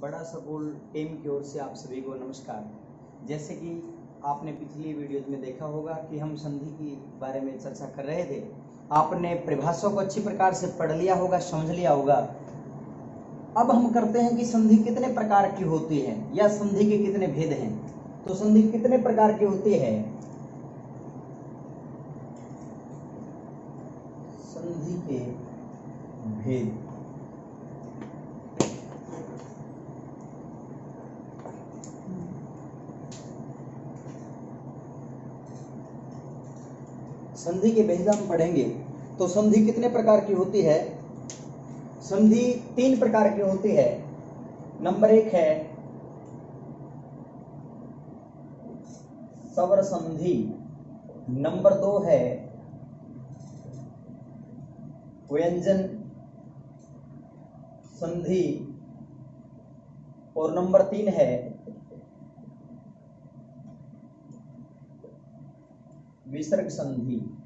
बड़ा school team की ओर से आप सभी को नमस्कार। जैसे कि आपने पिछली वीडियोज़ में देखा होगा कि हम संधि के बारे में चर्चा कर रहे थे। आपने परिभाषा को अच्छी प्रकार से पढ़ लिया होगा, समझ लिया होगा। अब हम करते हैं कि संधि कितने प्रकार की होती है, या संधि के कितने भेद हैं। तो संधि कितने प्रकार की होती है? संधि के भेद। संधि के बेहद हम पढ़ेंगे तो संधि कितने प्रकार की होती है? संधि तीन प्रकार की होती है। नंबर एक है सवर संधि। नंबर दो है व्यंजन संधि। और नंबर तीन है विसर्ग संधि।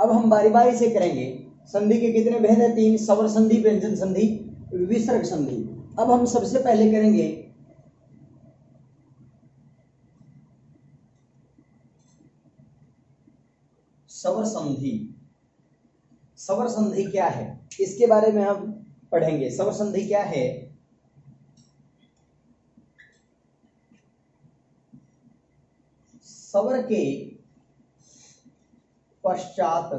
अब हम बारी बारी से करेंगे। संधि के कितने भेद है? तीन सवर संधि, व्यंजन संधि, विसर्ग संधि। अब हम सबसे पहले करेंगे। सवर संधि। सवर संधि क्या है? इसके बारे में हम पढ़ेंगे। सवर संधि क्या है? सवर के पश्चात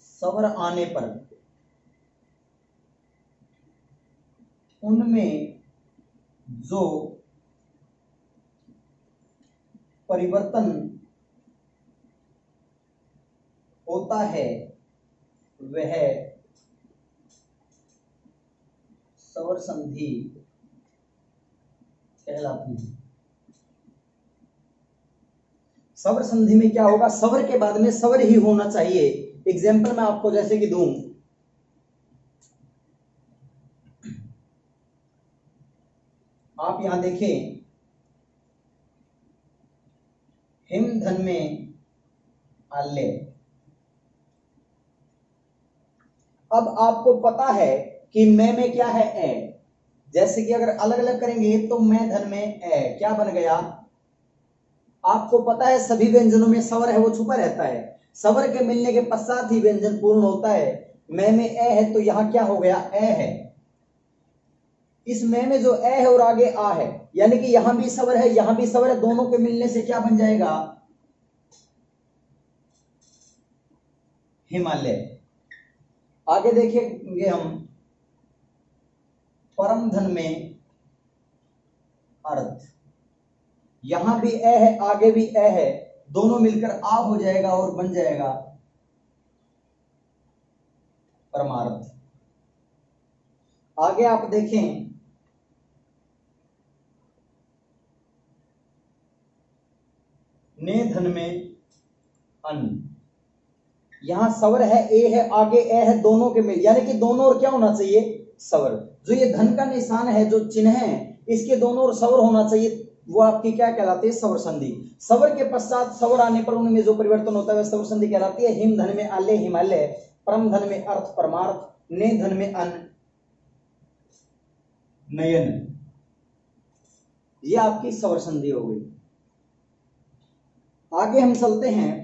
सवर आने पर उनमें जो परिवर्तन होता है वह सवर संधि कहलाती है। सवर संधि में क्या होगा? सवर के बाद में सवर ही होना चाहिए। एग्ज़ाम्पल मैं आपको जैसे कि दू। आप यहाँ देखें। हिम धन में आल्य। अब आपको पता है कि मैं में क्या है ए। जैसे कि अगर अलग अलग करेंगे तो मैं धन में ए क्या बन गया? आपको पता है, सभी व्यंजनों में सवर है, वो छुपा रहता है। सवर के मिलने के पश्चात ही व्यंजन पूर्ण होता है। मैं में ए है तो यहाँ क्या हो गया? ए है। इस मैं में जो ए है और आगे आ है, यानी कि यहाँ भी सवर है, यहाँ भी सवर है, दोनों के मिलने से क्या बन जाएगा? हिमालय। आगे देखेंगे हम। परम धन में अर्थ यहाँ भी ए है, आगे भी ए है, दोनों मिलकर आ हो जाएगा और बन जाएगा परमार्थ आगे आप देखें, ने धन में अन। यहाँ सवर है, ए है, आगे ए है, दोनों के मिल। यानी कि दोनों और क्या होना चाहिए? सवर। जो ये धन का निशान है, जो चिन्ह है, इसके दोनों और सवर होना चाहिए। वो आपकी क्या कहलाती है? सवर संधि। सवर के पश्चात सवर आने पर उनमें जो परिवर्तन होता है सवर संधि कहलाती है। हिम धन में आल्य हिमालय। परम धन में अर्थ, परमार्थ। ने धन में अन। नयन। ये आपकी सवर संधि हो गई। आगे हम चलते हैं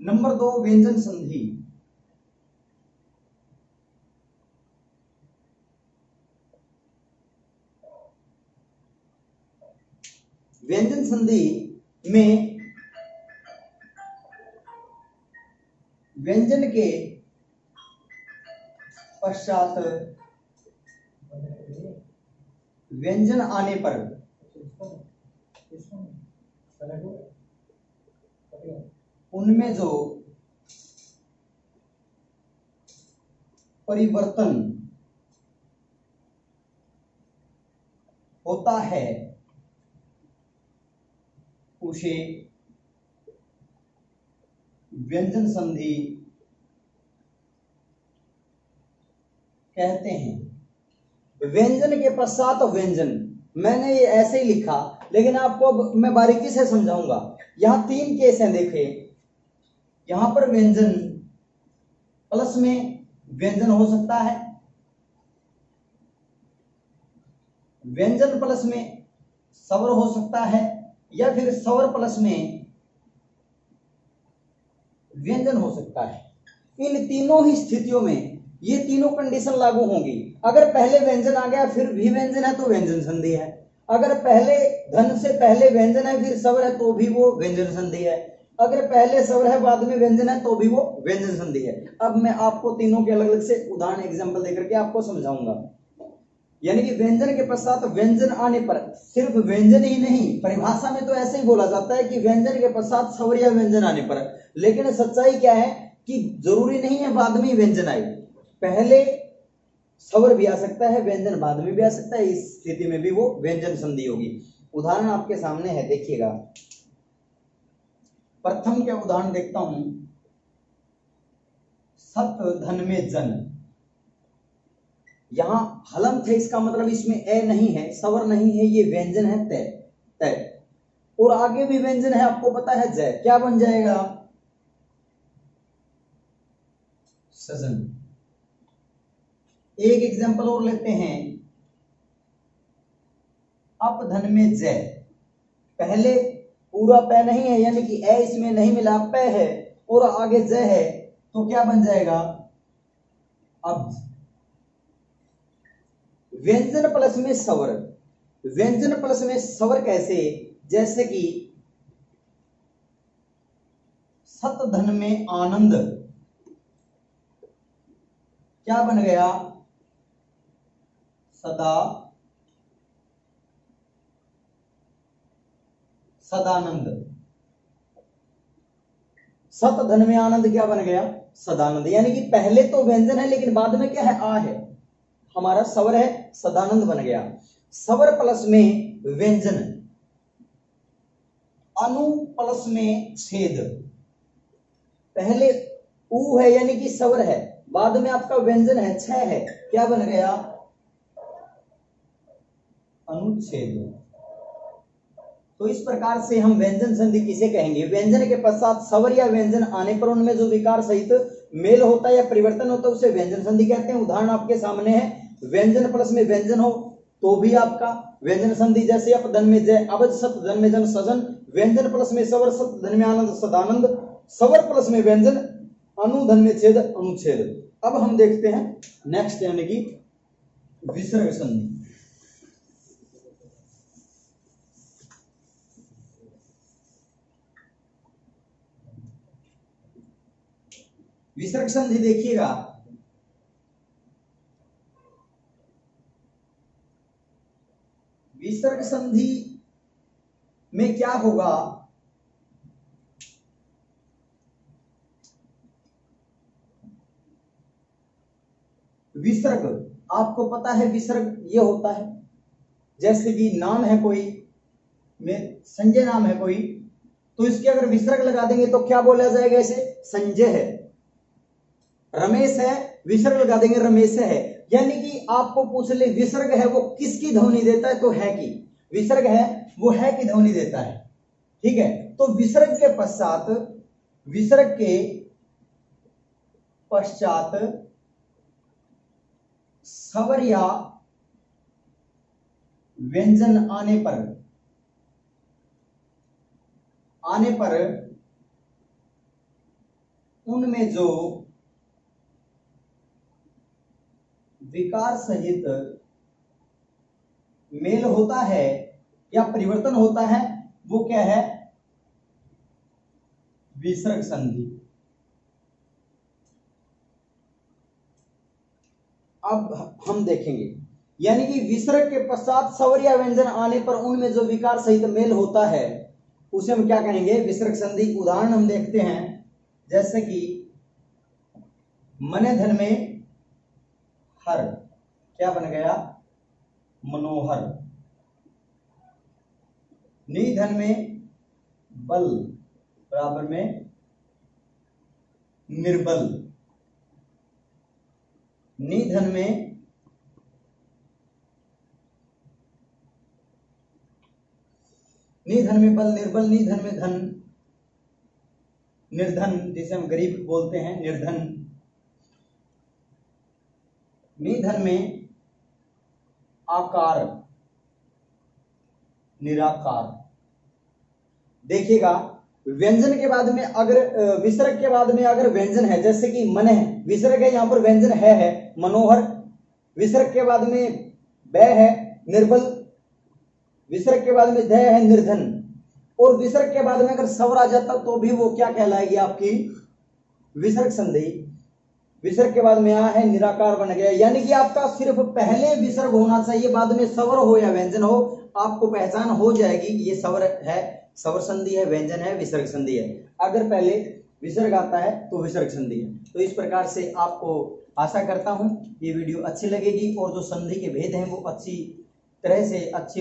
नंबर दो व्यंजन संधि। व्यंजन संधि में व्यंजन के पश्चात व्यंजन आने पर उनमें जो परिवर्तन होता है, उसे व्यंजन संधि कहते हैं। व्यंजन के पश्चात व्यंजन। मैंने ये ऐसे ही लिखा, लेकिन आपको मैं बारीकी से समझाऊँगा। यहाँ तीन केस हैं, देखे। यहाँ पर व्यंजन प्लस में व्यंजन हो सकता है। व्यंजन प्लस में सवर हो सकता है या फिर सवर प्लस में व्यंजन हो सकता है। इन तीनों ही स्थितियों में ये तीनों कंडीशन लागू होंगी। अगर पहले व्यंजन आ गया, फिर भी व्यंजन है तो व्यंजन संधि है। अगर पहले धन से पहले व्यंजन है, फिर सवर है तो भी वो व्यंजन संधि है। अगर पहले सवर है, बाद में व्यंजन है तो भी वो व्यंजन संधि है। अब मैं आपको तीनों के अलग अलग से उदाहरण एग्ज़ाम्पल देकर के आपको समझाऊँगा। यानी कि व्यंजन के पश्चात व्यंजन आने पर, सिर्फ़ व्यंजन ही नहीं, परिभाषा में तो ऐसे ही बोला जाता है कि व्यंजन के पश्चात स्वर या व्यंजन आने पर। लेकिन सच्चाई क्या है कि ज़रूरी नहीं है बाद में व्यंजन आए। पहले स्वर भी आ सकता है, व्यंजन बाद में भी आ सकता है, इस स्थिति में भी वो व्यंजन संधि होगी। उदाहरण आपके सामने है, देखिएगा। प्रथम के उदाहरण देखता हूँ। सत धन में जन। यहाँ हलम थे, इसका मतलब इसमें ए नहीं है, सवर नहीं है, ये व्यंजन है तय तय। और आगे भी व्यंजन है, आपको पता है जय। क्या बन जाएगा? सजन। एक एग्ज़ाम्पल और लेते हैं। अप धन में जय। पहले पूरा पै नहीं है, यानी कि ए इसमें नहीं मिला, पै है, और आगे जय है तो क्या बन जाएगा? अब, व्यंजन प्लस में सवर। व्यंजन प्लस में सवर कैसे? जैसे कि सत धन में आनंद। क्या बन गया? सदा सदानंद। सत धन में आनंद क्या बन गया? सदानंद। यानी कि पहले तो व्यंजन है, लेकिन बाद में क्या है? आ है। हमारा सवर है, सदानंद बन गया। सवर प्लस में व्यंजन। अनु प्लस में छेद। पहले ऊ है, यानी कि सवर है। बाद में आपका व्यंजन है छ है। क्या बन गया? अनुच्छेद। तो इस प्रकार से हम व्यंजन संधि किसे कहेंगे? व्यंजन के पश्चात सवर या व्यंजन आने पर उनमें जो विकार सहित मेल होता है या परिवर्तन होता है, उसे व्यंजन संधि कहते हैं। उदाहरण आपके सामने है। व्यंजन प्लस में व्यंजन हो तो भी आपका व्यंजन संधि जैसे अप धन में जय, अवध सत धन में जन सजन। व्यंजन प्लस में सवर सत धन में आनंद, सदानंद। सवर प्लस में व्यंजन, अनुधन में छेद, अनुच्छेद। अब हम देखते हैं नेक्स्ट यानी कि विसर्ग संधि। विसर्ग संधि देखिएगा। विसर्ग संधि में क्या होगा? विसर्ग। आपको पता है विसर्ग ये होता है। जैसे कि नाम है कोई, में संजय नाम है कोई तो इसके अगर विसर्ग लगा देंगे तो क्या बोला जाएगा इसे? संजय है। रमेश है, विसर्ग लगा देंगे रमेश है। यानी कि आपको पूछ ले, विसर्ग है वो किसकी ध्वनि देता है तो है कि। विसर्ग है, वो है की ध्वनि देता है। ठीक है? तो विसर्ग के पश्चात, विसर्ग के पश्चात सवर या व्यंजन आने पर आने पर उनमें जो विकार सहित मेल होता है या परिवर्तन होता है, वो क्या है? विसर्ग संधि। अब हम देखेंगे। यानी कि विसर्ग के पश्चात सवर या व्यंजन आने पर उनमें जो विकार सहित मेल होता है, उसे हम क्या कहेंगे? विसर्ग संधि। उदाहरण हम देखते हैं, जैसे कि मने धन में हर। क्या बन गया? मनोहर। निधन में बल, बराबर में निर्बल। निधन में निधन में बल, निर्बल, निधन में धन। निर्धन, जिसे हम गरीब बोलते हैं, निर्धन। निधन में आकार निराकार। देखिएगा, व्यंजन के बाद में अगर विसर्ग के बाद में अगर व्यंजन है, जैसे कि मन है विसर्ग है, यहाँ पर व्यंजन है है, मनोहर। विसर्ग के बाद में ब है, निर्बल। विसर्ग के बाद में दय है, निर्धन। और विसर्ग के बाद में अगर सवर आ जाता तो भी वो क्या कहलाएगी आपकी? विसर्ग संधि विसर्ग के बाद में यहाँ है, निराकार बन गया यानी कि आपका सिर्फ़ पहले विसर्ग होना चाहिए, बाद में सवर हो या व्यंजन हो, आपको पहचान हो जाएगी ये सवर है, सवर संधि है, व्यंजन है, विसर्ग संधि है। अगर पहले विसर्ग आता है तो विसर्ग संधि है। तो इस प्रकार से आपको आशा करता हूँ, ये वीडियो अच्छी लगेगी और जो संधि के भेद हैं, वो अच्छी तरह से, अच्छी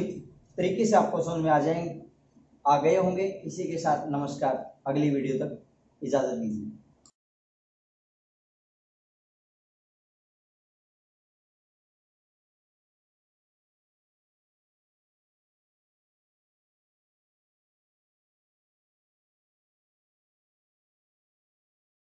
तरीके से आपको समझ में आ जाएँगे आ गए होंगे। इसी के साथ नमस्कार। अगली वीडियो तक इजाज़त दीजिए।